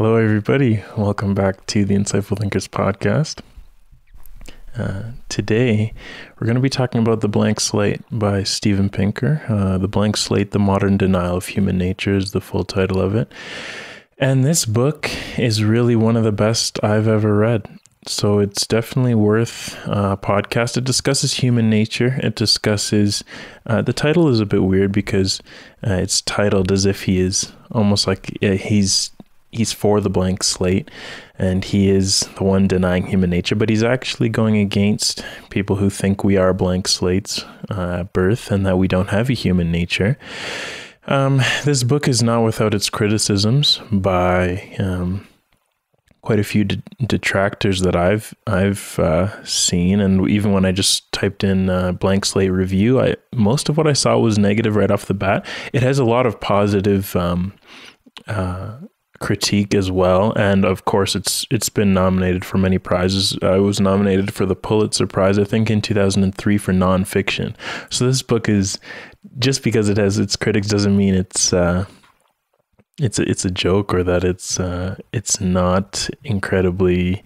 Hello, everybody. Welcome back to the Insightful Thinkers podcast. Uh, today, we're going to be talking about The Blank Slate by Steven Pinker. Uh, the Blank Slate, The Modern Denial of Human Nature is the full title of it. And this book is really one of the best I've ever read. So it's definitely worth a podcast. It discusses human nature. It discusses, uh, the title is a bit weird because uh, it's titled as if he is almost like he's he's for the blank slate and he is the one denying human nature but he's actually going against people who think we are blank slates uh, at birth and that we don't have a human nature um, this book is not without its criticisms by um, quite a few de- detractors that I've I've uh, seen, and even when I just typed in uh, blank slate review, I most of what I saw was negative right off the bat. It has a lot of positive um, uh, critique as well. And of course it's it's been nominated for many prizes. I was nominated for the pulitzer prize i think in 2003 for nonfiction. So this book is just because it has its critics doesn't mean it's uh, it's a, it's a joke or that it's uh, it's not incredibly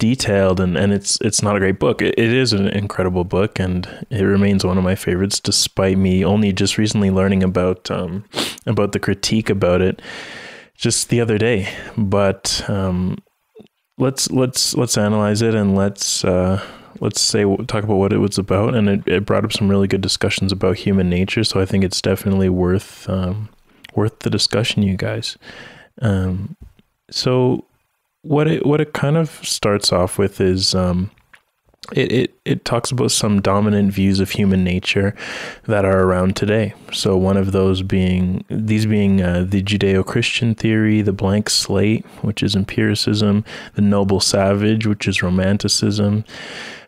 detailed and, and it's it's not a great book. It, it is an incredible book and it remains one of my favorites, despite me only just recently learning about um, about the critique about it just the other day. But um, let's let's let's analyze it and let's uh, let's say talk about what it was about. And it, it brought up some really good discussions about human nature. So I think it's definitely worth um, worth the discussion, you guys. Um, so what it what it kind of starts off with is um, it, it it talks about some dominant views of human nature that are around today. So one of those being these being uh, the Judeo-Christian theory, the blank slate, which is empiricism, the noble savage, which is romanticism,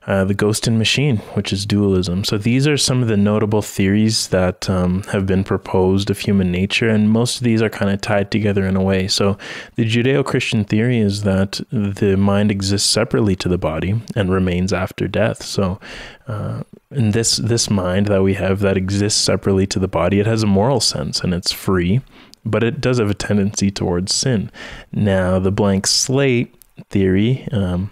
uh, the Ghost and Machine, which is dualism. So these are some of the notable theories that um, have been proposed of human nature, and most of these are kind of tied together in a way. So the Judeo Christian theory is that the mind exists separately to the body and remains after death. So uh, in this this mind that we have that exists separately to the body, it has a moral sense and it's free, but it does have a tendency towards sin. Now the blank slate theory. Um,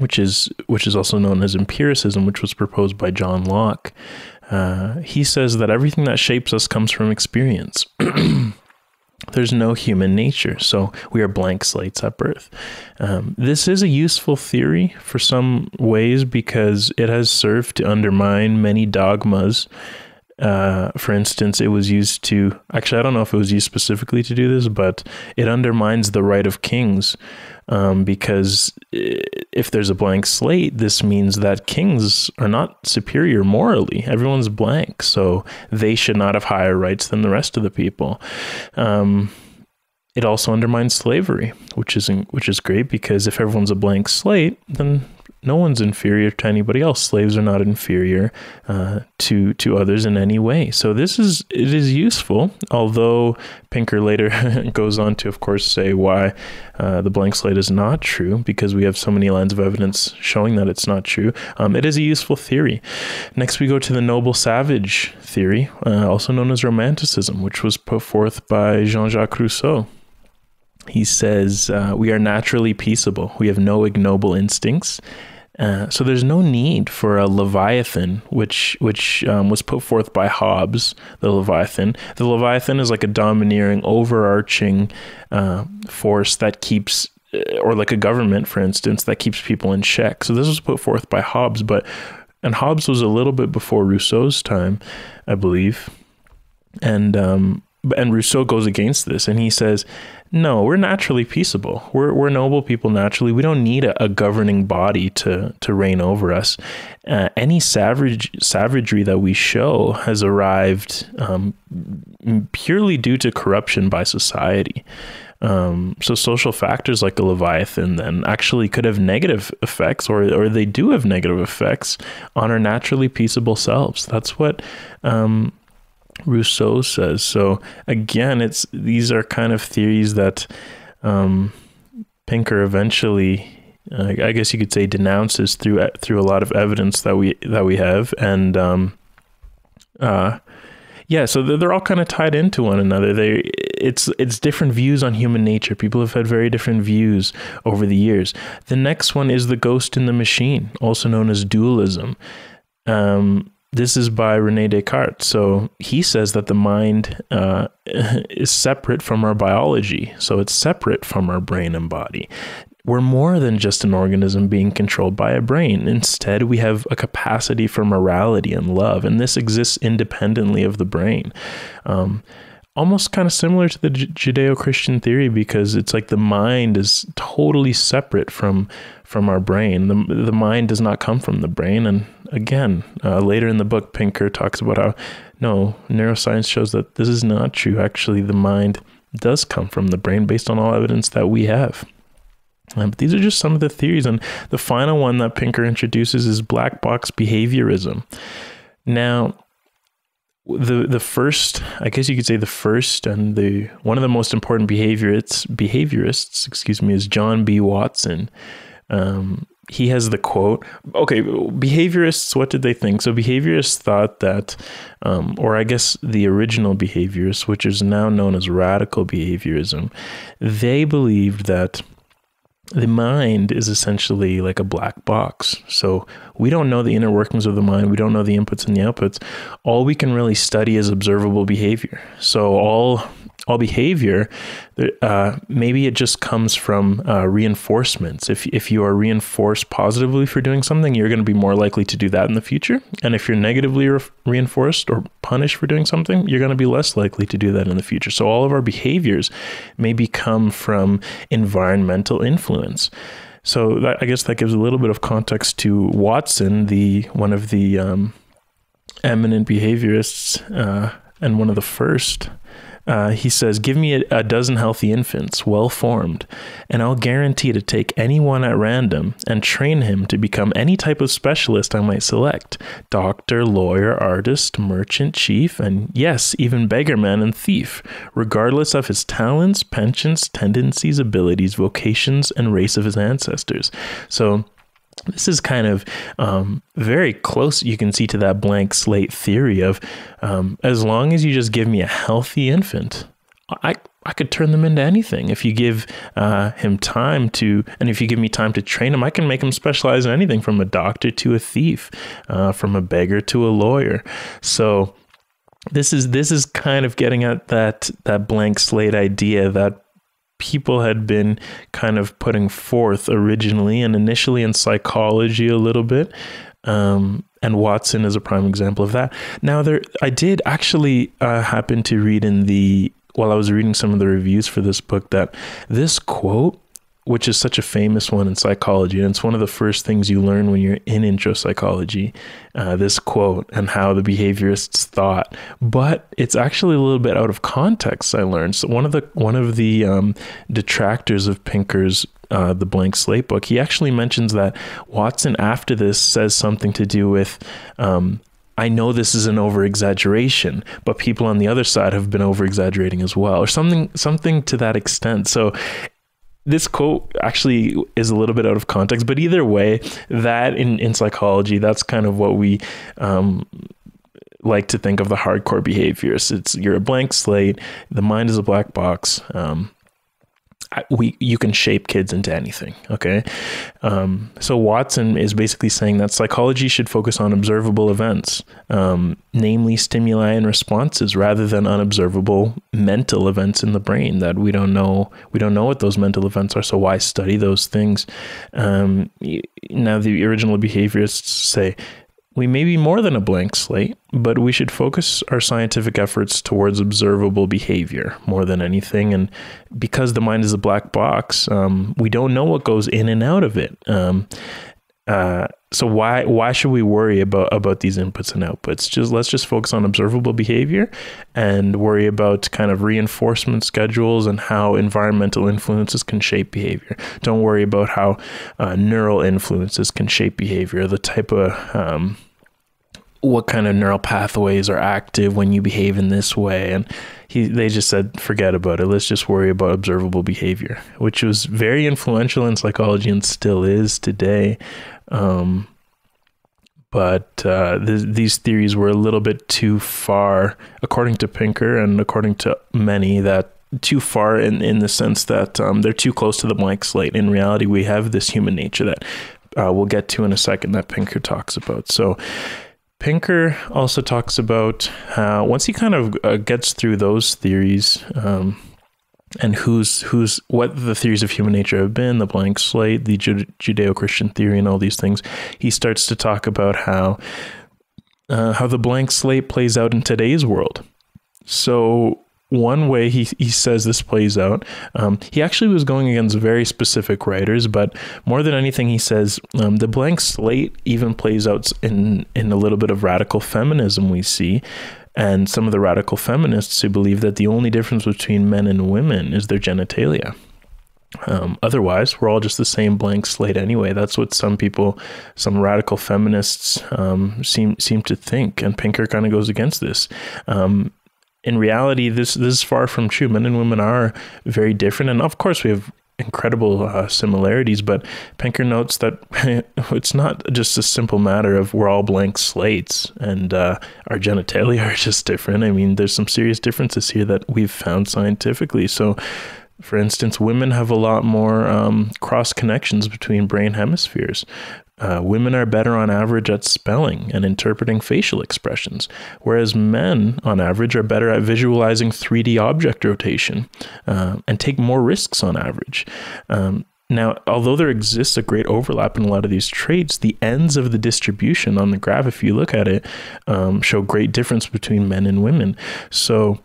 which is which is also known as empiricism, which was proposed by John Locke. Uh, he says that everything that shapes us comes from experience. There's no human nature, so we are blank slates at birth. Um, this is a useful theory for some ways because it has served to undermine many dogmas uh, for instance, it was used to actually, I don't know if it was used specifically to do this, but it undermines the right of kings um, because if there's a blank slate, this means that kings are not superior morally. Everyone's blank, so they should not have higher rights than the rest of the people. Um, it also undermines slavery, which is which is great because if everyone's a blank slate, then no one's inferior to anybody else. Slaves are not inferior uh, to to others in any way. So this is it is useful. Although Pinker later goes on to, of course, say why uh, the blank slate is not true because we have so many lines of evidence showing that it's not true. Um, it is a useful theory. Next, we go to the noble savage theory, uh, also known as Romanticism, which was put forth by Jean-Jacques Rousseau. He says, uh, We are naturally peaceable. We have no ignoble instincts. Uh, so there's no need for a Leviathan, which which um, was put forth by Hobbes. The Leviathan. The Leviathan is like a domineering, overarching uh, force that keeps, uh, or like a government, for instance, that keeps people in check. So this was put forth by Hobbes, but and Hobbes was a little bit before Rousseau's time, I believe, and um, and Rousseau goes against this, and he says no, we're naturally peaceable. We're, we're noble people naturally. We don't need a, a governing body to, to reign over us. Uh, any savage savagery that we show has arrived um, purely due to corruption by society. Um, so social factors like a leviathan then actually could have negative effects, or or they do have negative effects on our naturally peaceable selves. That's what um, Rousseau says. So again, it's these are kind of theories that um, Pinker eventually, uh, I guess you could say, denounces through through a lot of evidence that we that we have, and um, uh, yeah, so they're, all kind of tied into one another. They it's it's different views on human nature. People have had very different views over the years. The next one is the ghost in the machine, also known as dualism. Um, this is by Rene Descartes. So he says that the mind uh, is separate from our biology. So it's separate from our brain and body. We're more than just an organism being controlled by a brain. Instead, we have a capacity for morality and love, and this exists independently of the brain. Um, almost kind of similar to the Judeo-Christian theory because it's like the mind is totally separate from from our brain. The the mind does not come from the brain. And again, uh, later in the book, Pinker talks about how no neuroscience shows that this is not true. Actually, the mind does come from the brain based on all evidence that we have. Um, but these are just some of the theories, and the final one that Pinker introduces is black box behaviorism. Now, the the first i guess you could say the first and the one of the most important behaviorists behaviorists excuse me is john b. Watson. Um, he has the quote okay behaviorists what did they think? So behaviorists thought that um, or i guess the original behaviorists which is now known as radical behaviorism they believed that the mind is essentially like a black box. So we don't know the inner workings of the mind. We don't know the inputs and the outputs. All we can really study is observable behavior. So all all behavior, uh, maybe it just comes from uh, reinforcements. If, if you are reinforced positively for doing something, you're going to be more likely to do that in the future. And if you're negatively re- reinforced or punished for doing something, you're going to be less likely to do that in the future. So all of our behaviors maybe come from environmental influence. So that, I guess that gives a little bit of context to Watson, the one of the um, eminent behaviorists uh, and one of the first uh, he says, Give me a, a dozen healthy infants, well formed, and I'll guarantee to take any one at random and train him to become any type of specialist I might select doctor, lawyer, artist, merchant, chief, and yes, even beggarman and thief, regardless of his talents, pensions, tendencies, abilities, vocations, and race of his ancestors. So, this is kind of um, very close, you can see, to that blank slate theory of um, as long as you just give me a healthy infant, I, I could turn them into anything. If you give uh, him time to, and if you give me time to train him, I can make him specialize in anything from a doctor to a thief, uh, from a beggar to a lawyer. So this is this is kind of getting at that that blank slate idea that people had been kind of putting forth originally and initially in psychology a little bit. Um, and Watson is a prime example of that. Now, there, I did actually uh, happen to read in the while I was reading some of the reviews for this book that this quote which is such a famous one in psychology. And it's one of the first things you learn when you're in intro psychology, uh, this quote and how the behaviorists thought. But it's actually a little bit out of context, I learned. So one of the one of the um, detractors of Pinker's uh, the blank slate book, he actually mentions that Watson after this says something to do with um, I know this is an over exaggeration, but people on the other side have been over exaggerating as well, or something something to that extent. So this quote actually is a little bit out of context, but either way, that in, in psychology, that's kind of what we um, like to think of the hardcore behaviors. It's you're a blank slate, the mind is a black box. Um, we you can shape kids into anything okay? Um, so watson is basically saying that psychology should focus on observable events um, namely stimuli and responses rather than unobservable mental events in the brain that we don't know we don't know what those mental events are so why study those things? Um, now the original behaviorists say we may be more than a blank slate, but we should focus our scientific efforts towards observable behavior more than anything. And because the mind is a black box, um, we don't know what goes in and out of it. Um, uh, so why why should we worry about about these inputs and outputs? Just let's just focus on observable behavior and worry about kind of reinforcement schedules and how environmental influences can shape behavior. Don't worry about how uh, neural influences can shape behavior. The type of um, what kind of neural pathways are active when you behave in this way and he they just said forget about it let's just worry about observable behavior which was very influential in psychology and still is today um, but uh, th- these theories were a little bit too far according to pinker and according to many that too far in, in the sense that um, they're too close to the blank slate. In reality, we have this human nature that uh, we'll get to in a second that Pinker talks about. So, Pinker also talks about how once he kind of uh, gets through those theories um, and who's who's what the theories of human nature have been, the blank slate, the Judeo-Christian theory, and all these things, he starts to talk about how uh, how the blank slate plays out in today's world. So one way he, he says this plays out, um, he actually was going against very specific writers, but more than anything, he says um, the blank slate even plays out in, in a little bit of radical feminism we see. And some of the radical feminists who believe that the only difference between men and women is their genitalia. Um, otherwise, we're all just the same blank slate anyway. That's what some people, some radical feminists, um, seem seem to think. And Pinker kind of goes against this. Um, in reality, this this is far from true. Men and women are very different, and of course, we have incredible uh, similarities. But Pinker notes that it's not just a simple matter of we're all blank slates and uh, our genitalia are just different. I mean, there's some serious differences here that we've found scientifically. So. For instance, women have a lot more um, cross connections between brain hemispheres. Uh, women are better on average at spelling and interpreting facial expressions, whereas men, on average, are better at visualizing 3D object rotation uh, and take more risks on average. Um, now, although there exists a great overlap in a lot of these traits, the ends of the distribution on the graph, if you look at it, um, show great difference between men and women. So,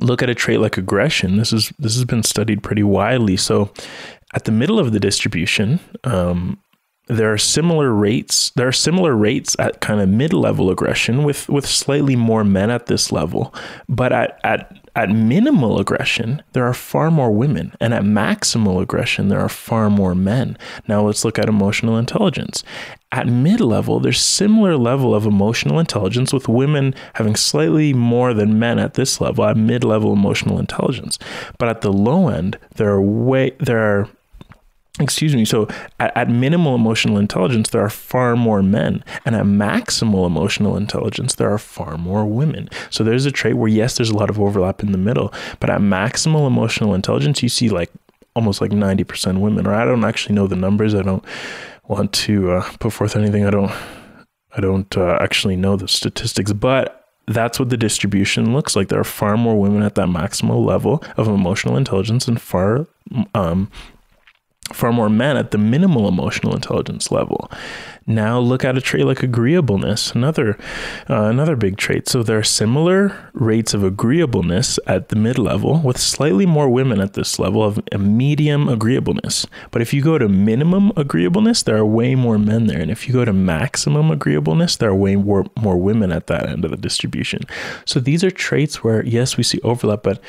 look at a trait like aggression. This is this has been studied pretty widely. So, at the middle of the distribution, um, there are similar rates there are similar rates at kind of mid-level aggression with with slightly more men at this level. But at at at minimal aggression there are far more women. And at maximal aggression there are far more men. Now let's look at emotional intelligence. At mid-level there's similar level of emotional intelligence with women having slightly more than men at this level at mid-level emotional intelligence. But at the low end there are way there are excuse me so at, at, minimal emotional intelligence there are far more men and at maximal emotional intelligence there are far more women so there's a trait where yes there's a lot of overlap in the middle but at maximal emotional intelligence you see like almost like 90% women or i don't actually know the numbers i don't want to uh, put forth anything i don't i don't uh, actually know the statistics but that's what the distribution looks like. There are far more women at that maximal level of emotional intelligence and far um, far more men at the minimal emotional intelligence level. Now look at a trait like agreeableness, another uh, another big trait. So there are similar rates of agreeableness at the mid level, with slightly more women at this level of a medium agreeableness. But if you go to minimum agreeableness, there are way more men there, and if you go to maximum agreeableness, there are way more more women at that end of the distribution. So these are traits where yes, we see overlap, but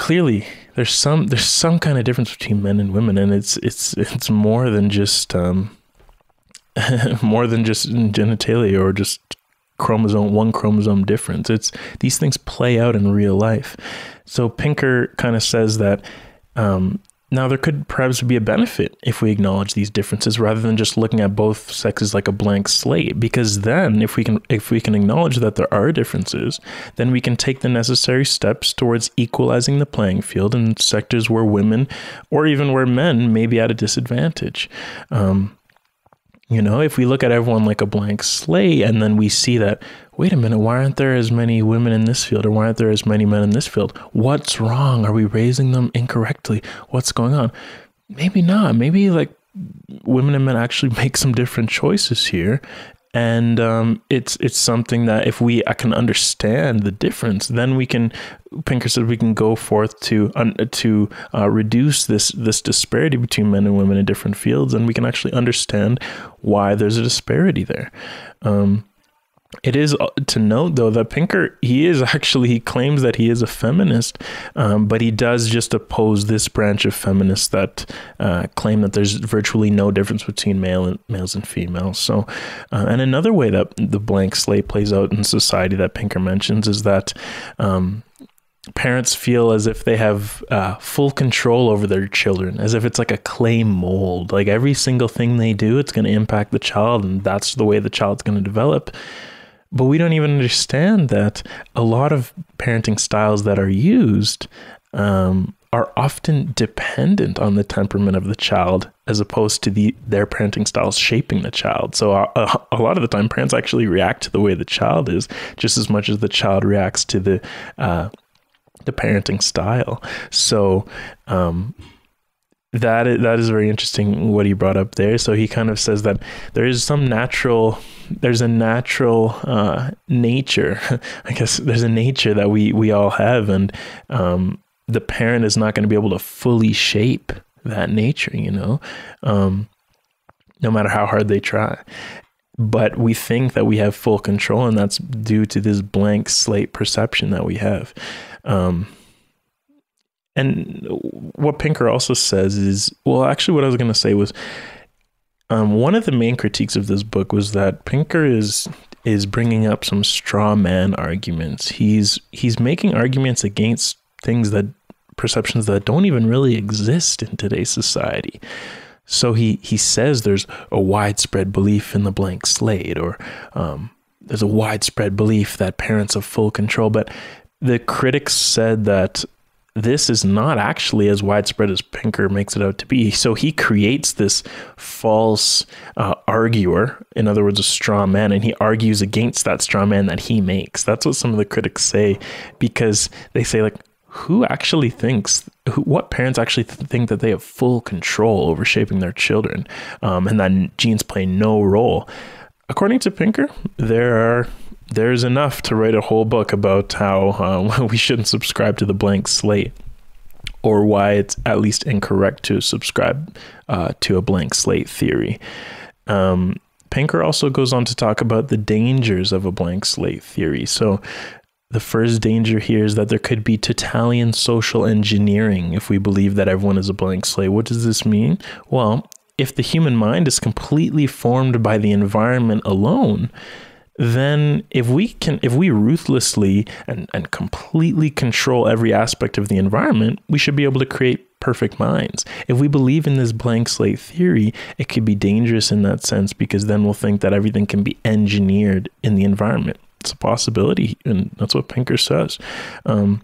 clearly there's some there's some kind of difference between men and women and it's it's it's more than just um more than just genitalia or just chromosome one chromosome difference. It's these things play out in real life. So pinker kind of says that um, now, there could perhaps be a benefit if we acknowledge these differences rather than just looking at both sexes like a blank slate. Because then, if we can if we can acknowledge that there are differences, then we can take the necessary steps towards equalizing the playing field in sectors where women, or even where men, may be at a disadvantage. Um, you know, if we look at everyone like a blank slate and then we see that, wait a minute, why aren't there as many women in this field or why aren't there as many men in this field? What's wrong? Are we raising them incorrectly? What's going on? Maybe not. Maybe like women and men actually make some different choices here and um, it's it's something that if we I can understand the difference, then we can. Pinker said we can go forth to to uh, reduce this this disparity between men and women in different fields, and we can actually understand why there's a disparity there. Um, it is uh, to note though that Pinker he is actually he claims that he is a feminist, um, but he does just oppose this branch of feminists that uh, claim that there's virtually no difference between male and males and females. So, uh, and another way that the blank slate plays out in society that Pinker mentions is that. Um, parents feel as if they have uh, full control over their children, as if it's like a clay mold. Like every single thing they do, it's going to impact the child, and that's the way the child's going to develop. But we don't even understand that a lot of parenting styles that are used um, are often dependent on the temperament of the child as opposed to the their parenting styles shaping the child. So a, uh, a, a lot of the time, parents actually react to the way the child is just as much as the child reacts to the uh, the parenting style. So um, that is, that is very interesting what he brought up there. So he kind of says that there is some natural, there's a natural uh, nature. I guess there's a nature that we we all have, and um, the parent is not going to be able to fully shape that nature. You know, um, no matter how hard they try. But we think that we have full control, and that's due to this blank slate perception that we have. Um, and what Pinker also says is, well, actually, what I was going to say was, um, one of the main critiques of this book was that Pinker is is bringing up some straw man arguments. He's he's making arguments against things that perceptions that don't even really exist in today's society. So he he says there's a widespread belief in the blank slate, or um, there's a widespread belief that parents have full control. But the critics said that this is not actually as widespread as Pinker makes it out to be. So he creates this false uh, arguer, in other words, a straw man, and he argues against that straw man that he makes. That's what some of the critics say because they say, like, who actually thinks, who, what parents actually th- think that they have full control over shaping their children um, and that genes play no role? According to Pinker, there are there's enough to write a whole book about how uh, we shouldn't subscribe to the blank slate or why it's at least incorrect to subscribe uh, to a blank slate theory. Um, Pinker also goes on to talk about the dangers of a blank slate theory. So, the first danger here is that there could be totalitarian social engineering if we believe that everyone is a blank slate. What does this mean? Well, if the human mind is completely formed by the environment alone, then if we can if we ruthlessly and, and completely control every aspect of the environment we should be able to create perfect minds. If we believe in this blank slate theory it could be dangerous in that sense because then we'll think that everything can be engineered in the environment. It's a possibility and that's what pinker says. Um,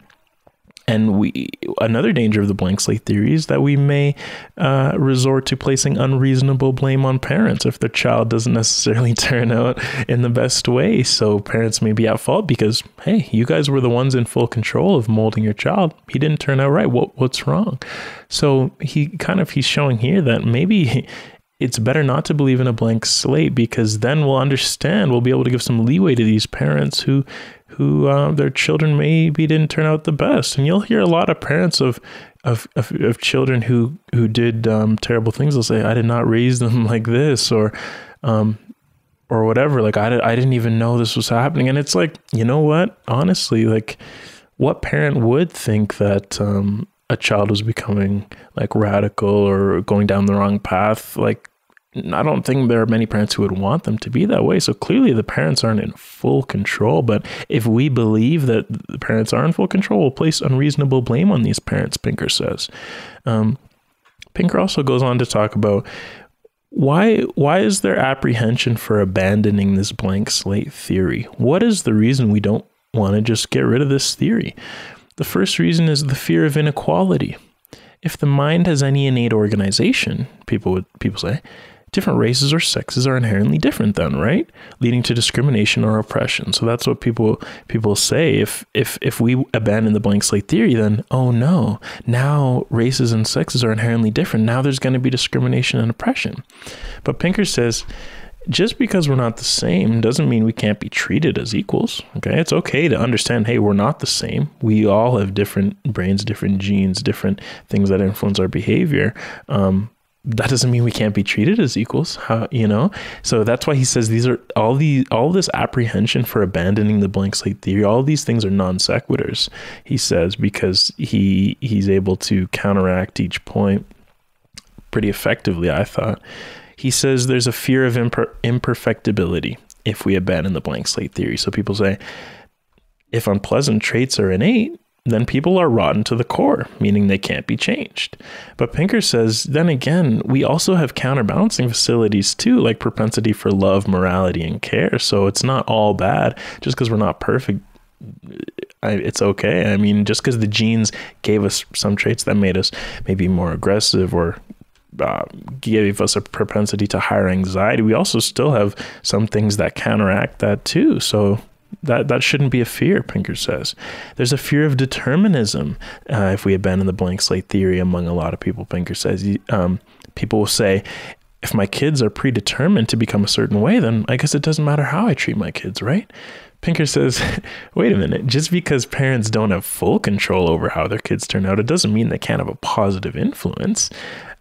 and we another danger of the blank slate theory is that we may uh, resort to placing unreasonable blame on parents if their child doesn't necessarily turn out in the best way. So parents may be at fault because hey, you guys were the ones in full control of molding your child. He didn't turn out right. What what's wrong? So he kind of he's showing here that maybe it's better not to believe in a blank slate because then we'll understand we'll be able to give some leeway to these parents who who uh, their children maybe didn't turn out the best. And you'll hear a lot of parents of of, of, of children who who did um, terrible things. They'll say i did not raise them like this or um, or whatever. Like I, I didn't even know this was happening. And it's like you know what? Honestly like what parent would think that um, a child was becoming like radical or going down the wrong path, like I don't think there are many parents who would want them to be that way. So clearly the parents aren't in full control. But if we believe that the parents are in full control, we'll place unreasonable blame on these parents, Pinker says. Um, Pinker also goes on to talk about why why is there apprehension for abandoning this blank slate theory? What is the reason we don't want to just get rid of this theory? The first reason is the fear of inequality. If the mind has any innate organization, people would people say, different races or sexes are inherently different then, right? Leading to discrimination or oppression. So that's what people people say. If if if we abandon the blank slate theory, then oh no, now races and sexes are inherently different. Now there's going to be discrimination and oppression. But Pinker says just because we're not the same doesn't mean we can't be treated as equals. Okay. It's okay to understand, hey, we're not the same. We all have different brains, different genes, different things that influence our behavior. Um, that doesn't mean we can't be treated as equals how you know so that's why he says these are all the all this apprehension for abandoning the blank slate theory all these things are non sequiturs he says because he he's able to counteract each point pretty effectively i thought he says there's a fear of imper- imperfectibility if we abandon the blank slate theory. So people say, if unpleasant traits are innate, then people are rotten to the core, meaning they can't be changed. But Pinker says, then again, we also have counterbalancing facilities too, like propensity for love, morality, and care. So it's not all bad. Just because we're not perfect I, it's okay. I mean, just because the genes gave us some traits that made us maybe more aggressive or uh, gave us a propensity to higher anxiety, we also still have some things that counteract that too. So that that shouldn't be a fear, Pinker says. There's a fear of determinism uh, if we abandon the blank slate theory among a lot of people. Pinker says um, people will say, if my kids are predetermined to become a certain way, then I guess it doesn't matter how I treat my kids, right? Pinker says, wait a minute, just because parents don't have full control over how their kids turn out, it doesn't mean they can't have a positive influence.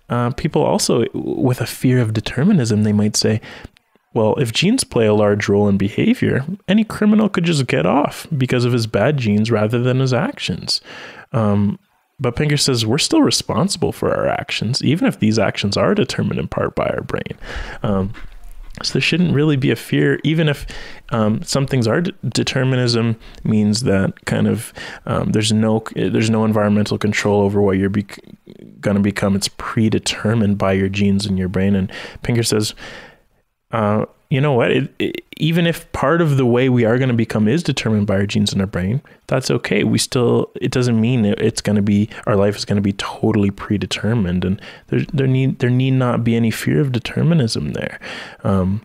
Uh, people also, with a fear of determinism, they might say, well, if genes play a large role in behavior, any criminal could just get off because of his bad genes rather than his actions. Um, but Pinker says we're still responsible for our actions, even if these actions are determined in part by our brain. Um, so there shouldn't really be a fear, even if um, some things are determinism means that kind of um, there's no there's no environmental control over what you're going to become. It's predetermined by your genes in your brain. And Pinker says, uh, you know what? It, it, even if part of the way we are going to become is determined by our genes in our brain, that's okay. We still, it doesn't mean it's going to be, our life is going to be totally predetermined. And there, there need, there need not be any fear of determinism there. Um,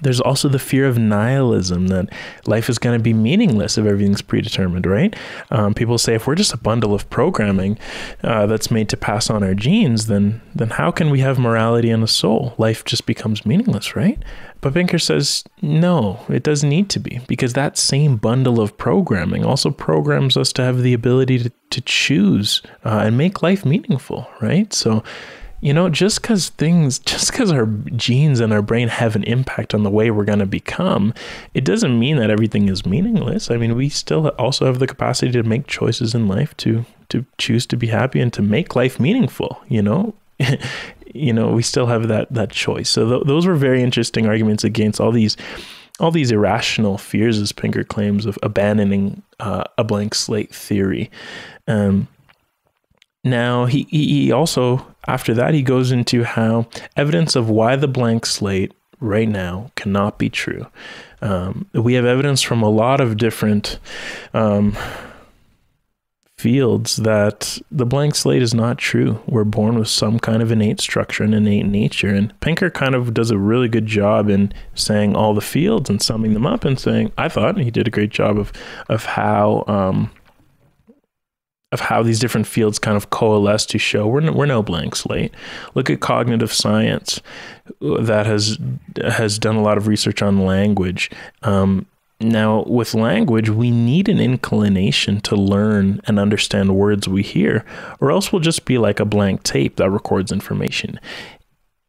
there's also the fear of nihilism that life is going to be meaningless if everything's predetermined, right? Um, people say if we're just a bundle of programming uh, that's made to pass on our genes, then then how can we have morality and a soul? Life just becomes meaningless, right? But Pinker says no, it doesn't need to be because that same bundle of programming also programs us to have the ability to, to choose uh, and make life meaningful, right? So you know, just because things, just because our genes and our brain have an impact on the way we're going to become, it doesn't mean that everything is meaningless. I mean, we still also have the capacity to make choices in life to to choose to be happy and to make life meaningful. You know, you know, we still have that that choice. So th- those were very interesting arguments against all these all these irrational fears, as Pinker claims, of abandoning uh, a blank slate theory. Um, now, he, he also, after that, he goes into how evidence of why the blank slate right now cannot be true. Um, we have evidence from a lot of different um, fields that the blank slate is not true. We're born with some kind of innate structure and innate nature. And Pinker kind of does a really good job in saying all the fields and summing them up and saying, I thought he did a great job of, of how. Um, of how these different fields kind of coalesce to show we're no, we're no blank slate. Look at cognitive science that has has done a lot of research on language. Um, now, with language, we need an inclination to learn and understand words we hear, or else we'll just be like a blank tape that records information.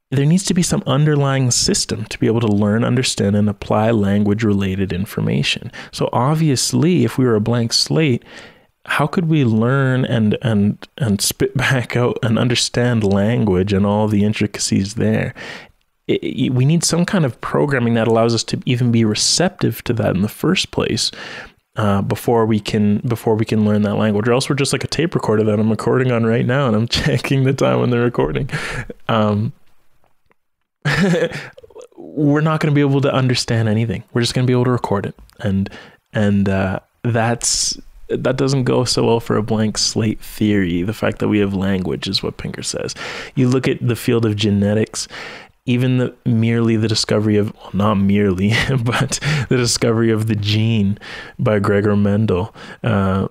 There needs to be some underlying system to be able to learn, understand, and apply language related information. So, obviously, if we were a blank slate, how could we learn and and and spit back out and understand language and all the intricacies there? It, it, we need some kind of programming that allows us to even be receptive to that in the first place uh, before we can before we can learn that language. Or else we're just like a tape recorder that i'm recording on right now and i'm checking the time when they're recording. Um, we're not going to be able to understand anything. We're just going to be able to record it. And and uh, that's that doesn't go so well for a blank slate theory. The fact that we have language is what Pinker says. You look at the field of genetics, even the merely the discovery of well, not merely, but the discovery of the gene by Gregor Mendel. Uh,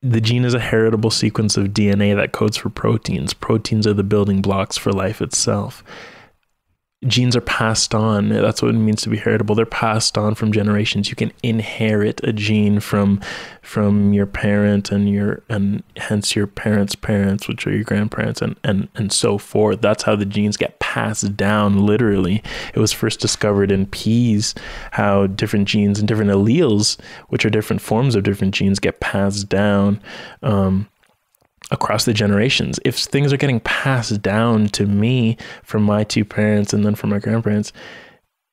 the gene is a heritable sequence of DNA that codes for proteins. Proteins are the building blocks for life itself genes are passed on. That's what it means to be heritable. They're passed on from generations. You can inherit a gene from from your parent and your and hence your parents' parents, which are your grandparents, and and and so forth. That's how the genes get passed down. Literally, it was first discovered in peas how different genes and different alleles, which are different forms of different genes, get passed down. Um, across the generations. If things are getting passed down to me from my two parents and then from my grandparents,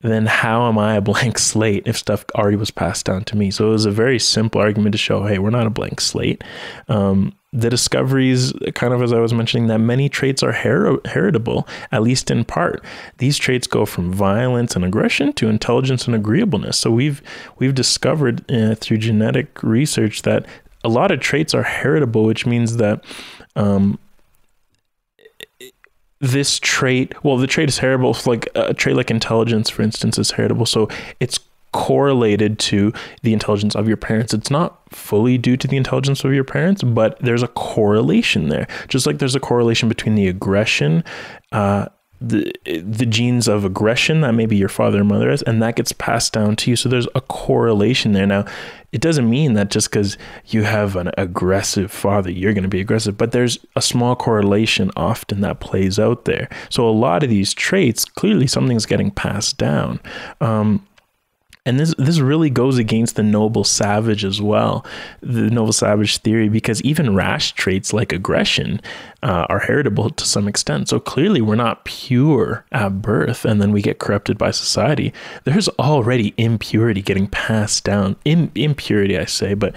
then how am I a blank slate if stuff already was passed down to me? So it was a very simple argument to show, hey, we're not a blank slate. Um, the discoveries, kind of as I was mentioning, that many traits are her- heritable, at least in part. These traits go from violence and aggression to intelligence and agreeableness. So we've we've discovered uh, through genetic research that a lot of traits are heritable, which means that um, this trait, well, the trait is heritable. Like a trait like intelligence, for instance, is heritable. So it's correlated to the intelligence of your parents. It's not fully due to the intelligence of your parents, but there's a correlation there. Just like there's a correlation between the aggression, uh, the genes of aggression that maybe your father and mother has, and that gets passed down to you. So there's a correlation there. Now, it doesn't mean that just because you have an aggressive father, you're going to be aggressive, but there's a small correlation often that plays out there. So a lot of these traits, clearly something's getting passed down. Um, and this this really goes against the noble savage as well, the noble savage theory, because even rash traits like aggression uh, are heritable to some extent. So clearly, we're not pure at birth, and then we get corrupted by society. There's already impurity getting passed down. In, impurity, I say, but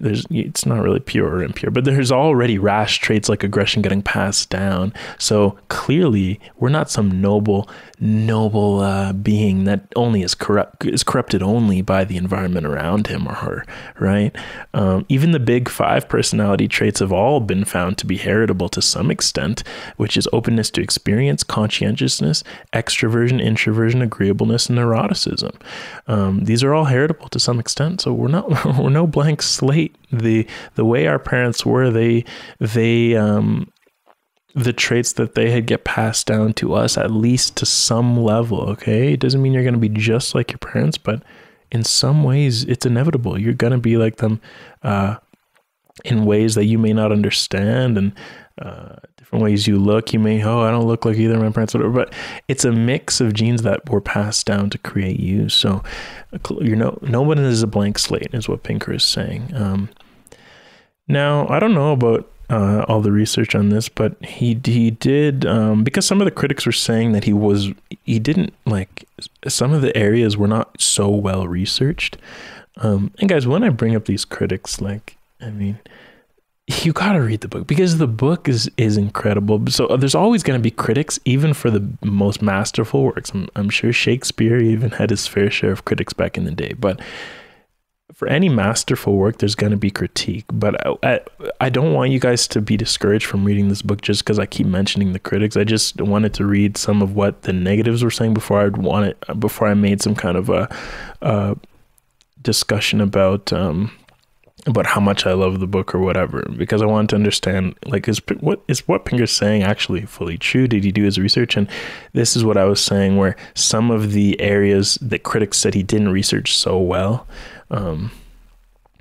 there's it's not really pure or impure, but there's already rash traits like aggression getting passed down. So clearly, we're not some noble, noble uh, being that only is corrupt is corrupted only by the environment around him or her, right? Um, even the big five personality traits have all been found to be heritable to some extent, which is openness to experience, conscientiousness, extroversion, introversion, agreeableness, and neuroticism. Um, these are all heritable to some extent, so we're not we're no blank slate the the way our parents were they they um the traits that they had get passed down to us at least to some level okay? It doesn't mean you're going to be just like your parents but in some ways it's inevitable. You're going to be like them uh, in ways that you may not understand and uh, different ways you look. You may oh i don't look like either of my parents whatever but it's a mix of genes that were passed down to create you. So you know no one is a blank slate is what pinker is saying. Um, now, I don't know about uh, all the research on this, but he he did um, because some of the critics were saying that he was he didn't like some of the areas were not so well researched. Um, and guys, when I bring up these critics, like I mean, you got to read the book because the book is is incredible. So uh, there's always going to be critics, even for the most masterful works. I'm, I'm sure Shakespeare even had his fair share of critics back in the day, but for any masterful work, there's going to be critique. But I, I, don't want you guys to be discouraged from reading this book just because I keep mentioning the critics. I just wanted to read some of what the negatives were saying before I'd want it, before I made some kind of a, a discussion about um, about how much I love the book or whatever, because I wanted to understand like is what is what Pinker's saying actually fully true? Did he do his research? And this is what I was saying, where some of the areas that critics said he didn't research so well. Um,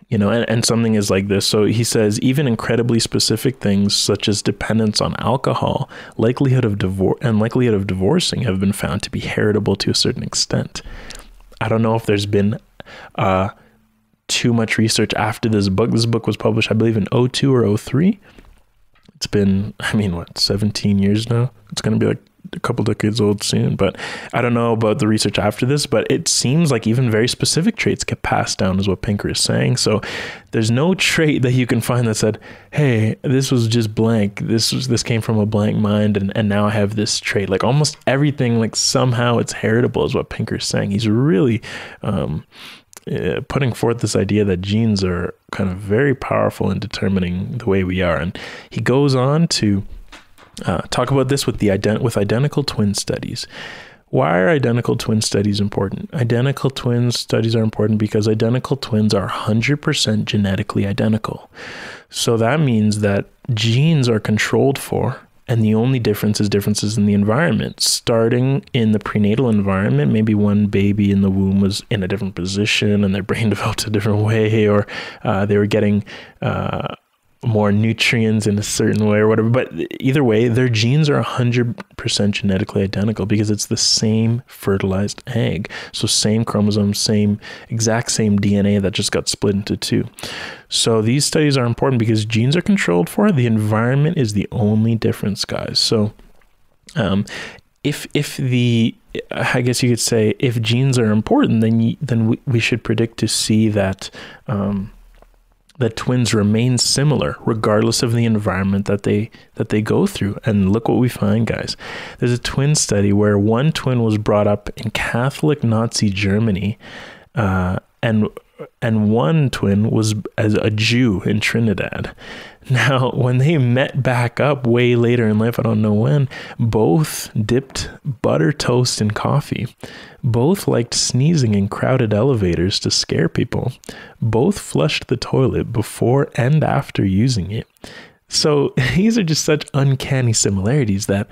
you know, and, and something is like this. So he says even incredibly specific things such as dependence on alcohol, likelihood of divorce, and likelihood of divorcing have been found to be heritable to a certain extent. I don't know if there's been uh, too much research after this book. This book was published, I believe, in 02 or 03. It's been, I mean, what, 17 years now? It's going to be like a couple decades old soon, but I don't know about the research after this, but it seems like even very specific traits get passed down, is what Pinker is saying. So there's no trait that you can find that said, hey, this was just blank. This was this came from a blank mind and, and now I have this trait. Like almost everything, like somehow it's heritable, is what Pinker is saying. He's really um, uh, putting forth this idea that genes are kind of very powerful in determining the way we are. And he goes on to uh, talk about this with the ident- with identical twin studies. Why are identical twin studies important? Identical twin studies are important because identical twins are 100% genetically identical. So that means that genes are controlled for, and the only difference is differences in the environment. Starting in the prenatal environment, maybe one baby in the womb was in a different position and their brain developed a different way, or uh, they were getting. Uh, more nutrients in a certain way or whatever. But either way, their genes are 100% genetically identical because it's the same fertilized egg. So, same chromosome, same, exact same DNA that just got split into two. So, these studies are important because genes are controlled for. The environment is the only difference, guys. So, um, if if the I guess you could say if genes are important, then you, then we, we should predict to see that um, that twins remain similar regardless of the environment that they that they go through. And look what we find, guys. There's a twin study where one twin was brought up in Catholic Nazi Germany, uh, and and one twin was as a Jew in Trinidad. Now, when they met back up way later in life, I don't know when, both dipped butter toast in coffee. Both liked sneezing in crowded elevators to scare people. Both flushed the toilet before and after using it. So, these are just such uncanny similarities that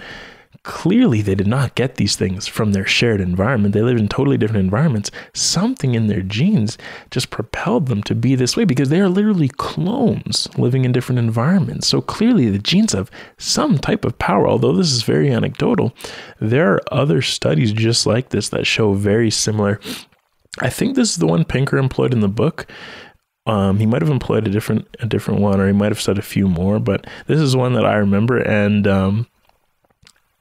clearly they did not get these things from their shared environment. They lived in totally different environments. Something in their genes just propelled them to be this way because they are literally clones living in different environments. So clearly the genes have some type of power, although this is very anecdotal. There are other studies just like this that show very similar. I think this is the one Pinker employed in the book. Um, he might have employed a different a different one, or he might have said a few more, but this is one that I remember, and um,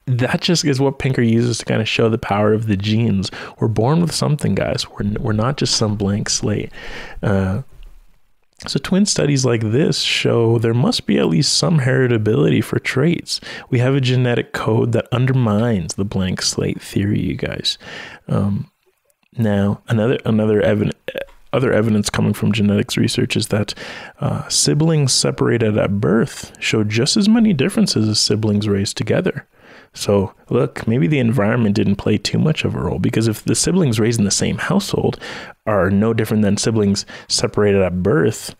that just is what Pinker uses to kind of show the power of the genes. We're born with something, guys. We're, we're not just some blank slate. Uh, so, twin studies like this show there must be at least some heritability for traits. We have a genetic code that undermines the blank slate theory, you guys. Um, now, another another evidence. Other evidence coming from genetics research is that uh, siblings separated at birth show just as many differences as siblings raised together. So, look, maybe the environment didn't play too much of a role because if the siblings raised in the same household are no different than siblings separated at birth,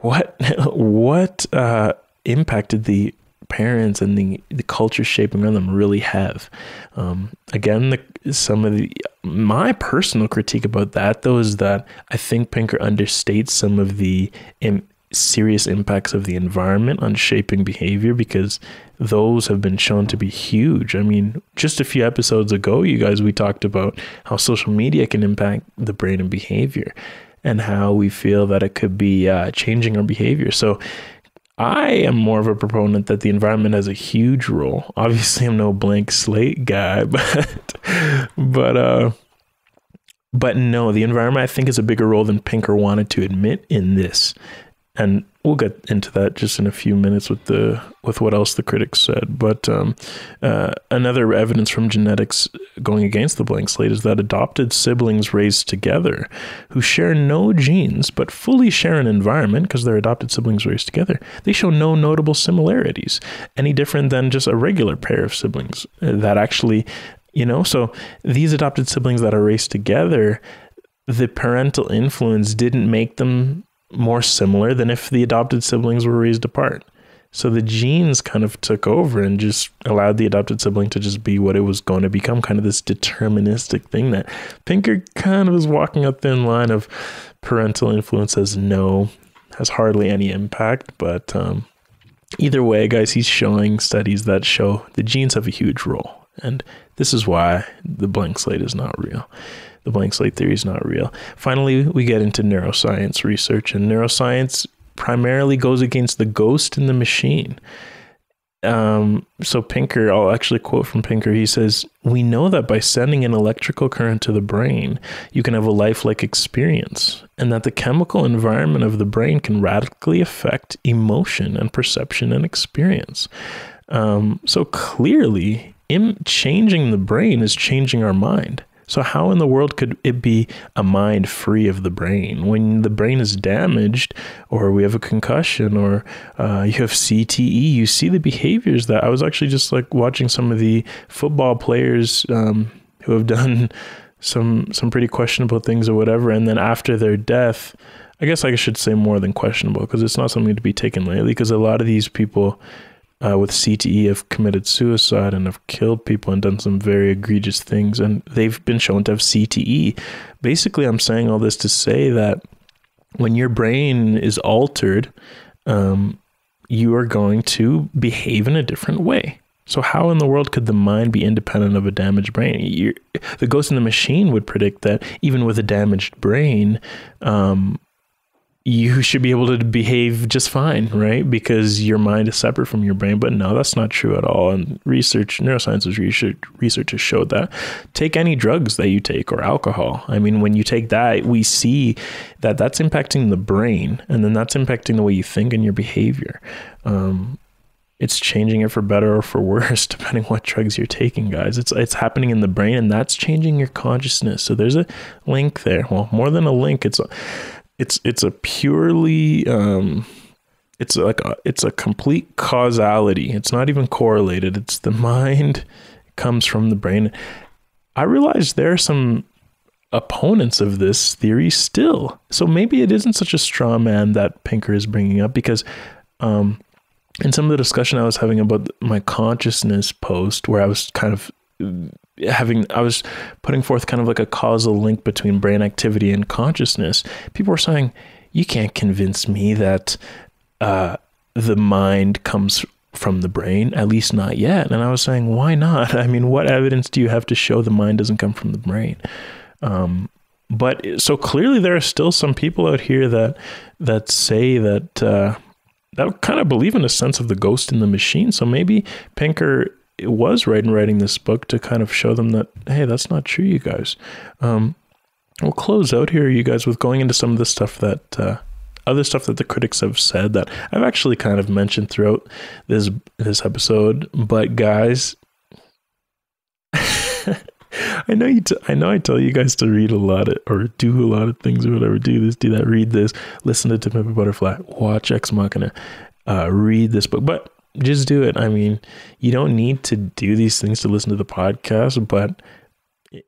what what uh, impact did the parents and the, the culture shaping around them really have? Um, again, the, some of the my personal critique about that though is that I think Pinker understates some of the Im- serious impacts of the environment on shaping behavior because those have been shown to be huge. I mean, just a few episodes ago, you guys, we talked about how social media can impact the brain and behavior and how we feel that it could be uh, changing our behavior. So, I am more of a proponent that the environment has a huge role. Obviously, I'm no blank slate guy, but but uh but no, the environment I think is a bigger role than Pinker wanted to admit in this and we'll get into that just in a few minutes with the with what else the critics said. But um, uh, another evidence from genetics going against the blank slate is that adopted siblings raised together, who share no genes but fully share an environment because they're adopted siblings raised together, they show no notable similarities, any different than just a regular pair of siblings uh, that actually, you know. So these adopted siblings that are raised together the parental influence didn't make them more similar than if the adopted siblings were raised apart. So the genes kind of took over and just allowed the adopted sibling to just be what it was going to become, kind of this deterministic thing that Pinker kind of is walking a thin line of parental influence as no, has hardly any impact. But um, either way, guys, he's showing studies that show the genes have a huge role. And this is why the blank slate is not real the blank slate theory is not real. Finally, we get into neuroscience research, and neuroscience primarily goes against the ghost in the machine. Um, so Pinker, I'll actually quote from Pinker. He says, "We know that by sending an electrical current to the brain, you can have a lifelike experience, and that the chemical environment of the brain can radically affect emotion and perception and experience." Um, so clearly, in changing the brain is changing our mind. So, how in the world could it be a mind free of the brain? When the brain is damaged, or we have a concussion, or uh, you have CTE, you see the behaviors that I was actually just like watching some of the football players um, who have done some some pretty questionable things or whatever, and then after their death, I guess I should say more than questionable because it's not something to be taken lightly. Because a lot of these people uh, with CTE have committed suicide and have killed people and done some very egregious things, and they've been shown to have CTE. Basically, I'm saying all this to say that when your brain is altered, um, you are going to behave in a different way. So, how in the world could the mind be independent of a damaged brain? You're, the ghost in the machine would predict that even with a damaged brain, um, you should be able to behave just fine, right? Because your mind is separate from your brain. But no, that's not true at all. And research, neuroscience research, research has showed that. Take any drugs that you take or alcohol. I mean, when you take that, we see that that's impacting the brain, and then that's impacting the way you think and your behavior. Um, it's changing it for better or for worse depending what drugs you're taking guys it's it's happening in the brain and that's changing your consciousness so there's a link there well more than a link it's a it's it's a purely um, it's like a, it's a complete causality. It's not even correlated. It's the mind comes from the brain. I realize there are some opponents of this theory still. So maybe it isn't such a straw man that Pinker is bringing up because um, in some of the discussion I was having about my consciousness post, where I was kind of having I was putting forth kind of like a causal link between brain activity and consciousness. People were saying, "You can't convince me that uh, the mind comes from the brain, at least not yet." And I was saying, "Why not? I mean, what evidence do you have to show the mind doesn't come from the brain?" Um, but so clearly, there are still some people out here that that say that. Uh, that kind of believe in a sense of the ghost in the machine. So maybe Pinker it was right in writing this book to kind of show them that hey that's not true you guys um, we'll close out here you guys with going into some of the stuff that uh, other stuff that the critics have said that i've actually kind of mentioned throughout this this episode but guys I know you. T- I know. I tell you guys to read a lot of, or do a lot of things or whatever. Do this, do that. Read this. Listen to a Butterfly. Watch Ex Machina. Uh, read this book. But just do it. I mean, you don't need to do these things to listen to the podcast, but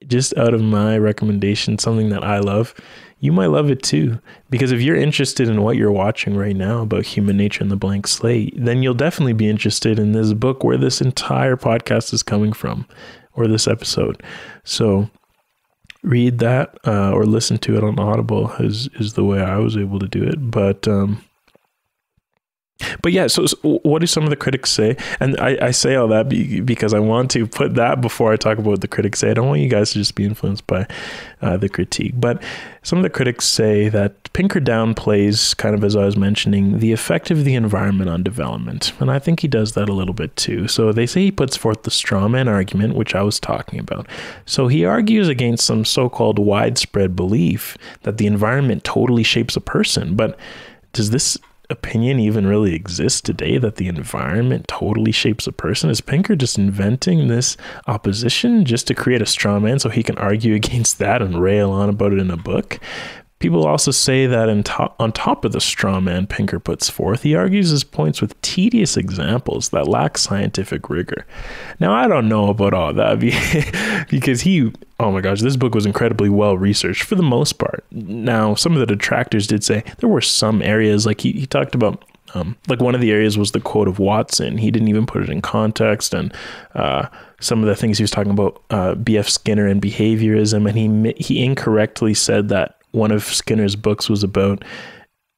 just out of my recommendation, something that I love, you might love it too. Because if you're interested in what you're watching right now about human nature and the blank slate, then you'll definitely be interested in this book where this entire podcast is coming from or this episode. So read that uh, or listen to it on Audible is, is the way I was able to do it. But, um, but yeah, so, so, what do some of the critics say? And I, I say all that be, because I want to put that before I talk about what the critics say. I don't want you guys to just be influenced by uh, the critique. But some of the critics say that Pinker downplays, kind of as I was mentioning, the effect of the environment on development. And I think he does that a little bit too. So they say he puts forth the straw man argument, which I was talking about. So he argues against some so called widespread belief that the environment totally shapes a person. But does this opinion even really exists today that the environment totally shapes a person? Is Pinker just inventing this opposition just to create a straw man so he can argue against that and rail on about it in a book? People also say that top, on top of the straw man Pinker puts forth, he argues his points with tedious examples that lack scientific rigor. Now, I don't know about all that because he, oh my gosh, this book was incredibly well researched for the most part. Now, some of the detractors did say there were some areas, like he, he talked about um, like one of the areas was the quote of Watson. He didn't even put it in context, and uh, some of the things he was talking about uh, B.F. Skinner and behaviorism, and he he incorrectly said that one of Skinner's books was about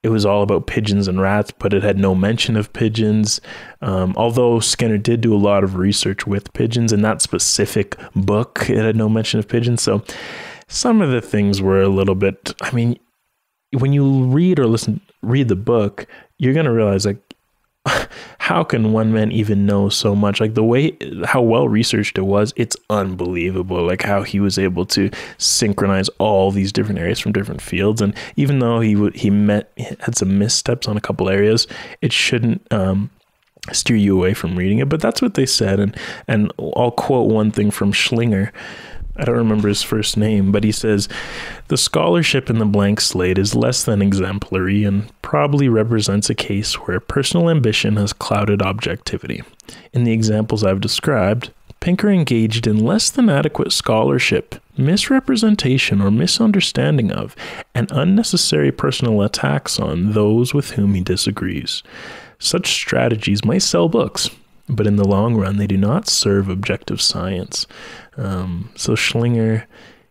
it was all about pigeons and rats, but it had no mention of pigeons. Um, although Skinner did do a lot of research with pigeons in that specific book, it had no mention of pigeons. So some of the things were a little bit. I mean, when you read or listen, read the book, you're gonna realize like how can one man even know so much? Like the way how well researched it was, it's unbelievable. Like how he was able to synchronize all these different areas from different fields. And even though he would he met had some missteps on a couple areas, it shouldn't um, steer you away from reading it. But that's what they said. And and I'll quote one thing from Schlinger. I don't remember his first name, but he says the scholarship in the blank slate is less than exemplary and probably represents a case where personal ambition has clouded objectivity. In the examples I've described, Pinker engaged in less than adequate scholarship, misrepresentation or misunderstanding of, and unnecessary personal attacks on those with whom he disagrees. Such strategies might sell books, but in the long run, they do not serve objective science. Um, so Schlinger,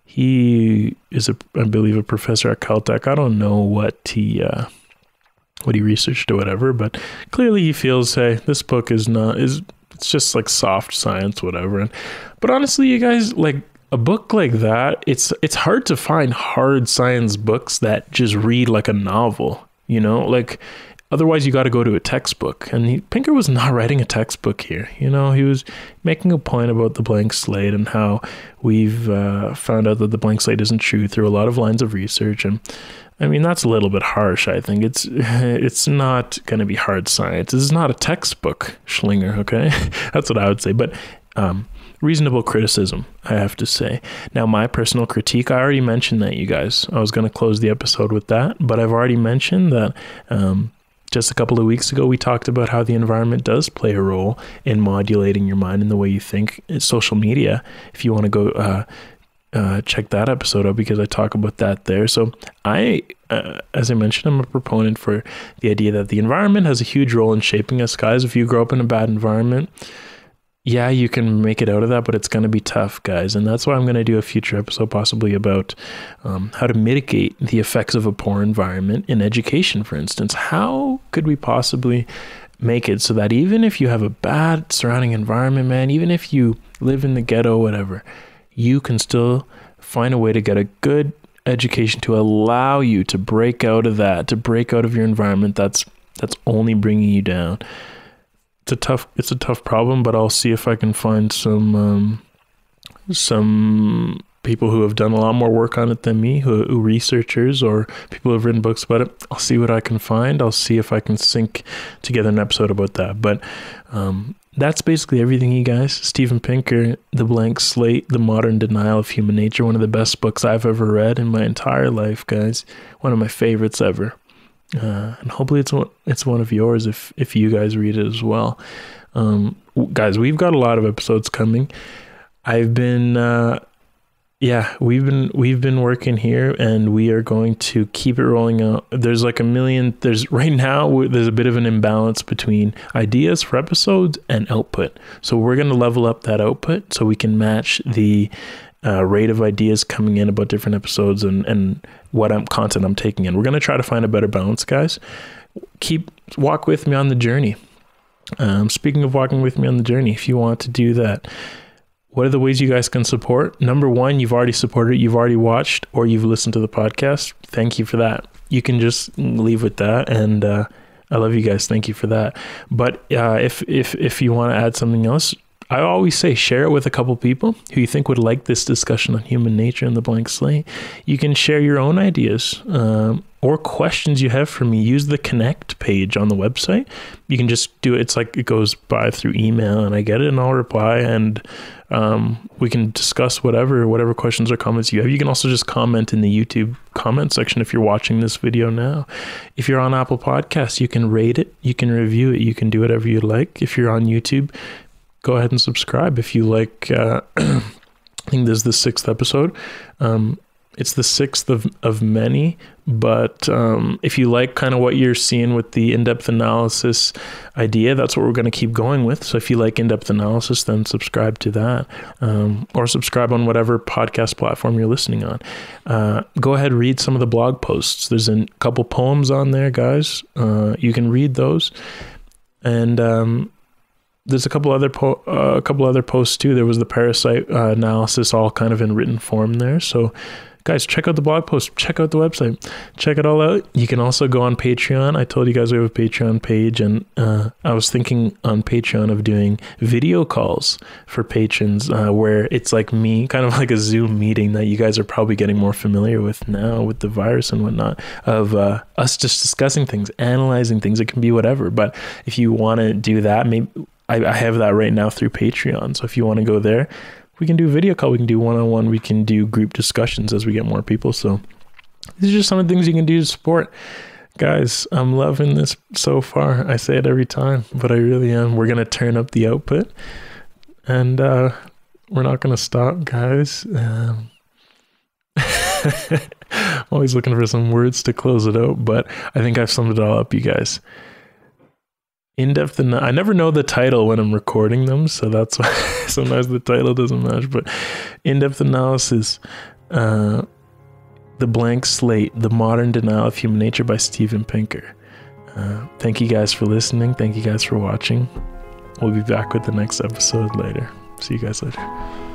he is a, I believe, a professor at Caltech. I don't know what he, uh, what he researched or whatever, but clearly he feels, hey, this book is not is it's just like soft science, whatever. And but honestly, you guys like a book like that. It's it's hard to find hard science books that just read like a novel You know, like otherwise you got to go to a textbook. And he, Pinker was not writing a textbook here. You know, he was making a point about the blank slate and how we've uh, found out that the blank slate isn't true through a lot of lines of research. And I mean, that's a little bit harsh. I think it's it's not going to be hard science. This is not a textbook, Schlinger. Okay, that's what I would say. But um, reasonable criticism, I have to say. Now, my personal critique, I already mentioned that, you guys. I was going to close the episode with that, but I've already mentioned that. Um, just a couple of weeks ago, we talked about how the environment does play a role in modulating your mind and the way you think. It's social media, if you want to go uh, uh, check that episode out because I talk about that there. So I, uh, as I mentioned, I'm a proponent for the idea that the environment has a huge role in shaping us, guys. If you grow up in a bad environment, yeah, you can make it out of that, but it's going to be tough, guys. And that's why I'm going to do a future episode, possibly about um, how to mitigate the effects of a poor environment in education, for instance. How could we possibly make it so that even if you have a bad surrounding environment, man, even if you live in the ghetto, whatever, you can still find a way to get a good education to allow you to break out of that, to break out of your environment that's that's only bringing you down it's a tough it's a tough problem, but I'll see if I can find some um, some people who have done a lot more work on it than me, who, who, researchers or people who have written books about it. I'll see what I can find. I'll see if I can sync together an episode about that. But um, that's basically everything, you guys. Steven Pinker, The Blank Slate, The Modern Denial of Human Nature, one of the best books I've ever read in my entire life, guys. One of my favorites ever uh, and hopefully it's one it's one of yours if if you guys read it as well. Um, guys, we've got a lot of episodes coming. I've been uh, yeah, we've been we've been working here, and we are going to keep it rolling out. There's like a million. There's right now there's a bit of an imbalance between ideas for episodes and output. So we're going to level up that output so we can match the uh, rate of ideas coming in about different episodes and and what I'm content I'm taking in. We're gonna try to find a better balance, guys. Keep walk with me on the journey. Um, speaking of walking with me on the journey, if you want to do that, what are the ways you guys can support? Number one, you've already supported, you've already watched, or you've listened to the podcast. Thank you for that. You can just leave with that, and uh, I love you guys. Thank you for that. But uh, if if if you want to add something else, I always say share it with a couple people who you think would like this discussion on human nature and the blank slate. You can share your own ideas um, or questions you have for me. Use the connect page on the website. You can just do it. It's like it goes by through email, and I get it, and I'll reply, and um, we can discuss whatever whatever questions or comments you have. You can also just comment in the YouTube comment section if you're watching this video now. If you're on Apple Podcasts, you can rate it, you can review it, you can do whatever you like. If you're on YouTube, go ahead and subscribe if you like. Uh, I think this is the sixth episode. Um, it's the sixth of, of many, but um, if you like kind of what you're seeing with the in depth analysis idea, that's what we're going to keep going with. So if you like in depth analysis, then subscribe to that um, or subscribe on whatever podcast platform you're listening on. Uh, go ahead, read some of the blog posts. There's a couple poems on there, guys. Uh, you can read those. And um, there's a couple other po- uh, a couple other posts too. There was the parasite uh, analysis, all kind of in written form there. So, guys, check out the blog post. Check out the website. Check it all out. You can also go on Patreon. I told you guys we have a Patreon page, and uh, I was thinking on Patreon of doing video calls for patrons, uh, where it's like me, kind of like a Zoom meeting that you guys are probably getting more familiar with now with the virus and whatnot. Of uh, us just discussing things, analyzing things. It can be whatever. But if you want to do that, maybe I, I have that right now through Patreon. So if you want to go there, we can do video call, we can do one on one, we can do group discussions as we get more people. So these are just some of the things you can do to support. Guys, I'm loving this so far. I say it every time, but I really am. We're gonna turn up the output, and uh, we're not gonna stop, guys. Um, I'm always looking for some words to close it out, but I think I've summed it all up, you guys in-depth and I never know the title when I'm recording them, so that's why sometimes the title doesn't match. But in-depth analysis, uh, the blank slate, the modern denial of human nature by Steven Pinker. Uh, thank you guys for listening. Thank you guys for watching. We'll be back with the next episode later. See you guys later.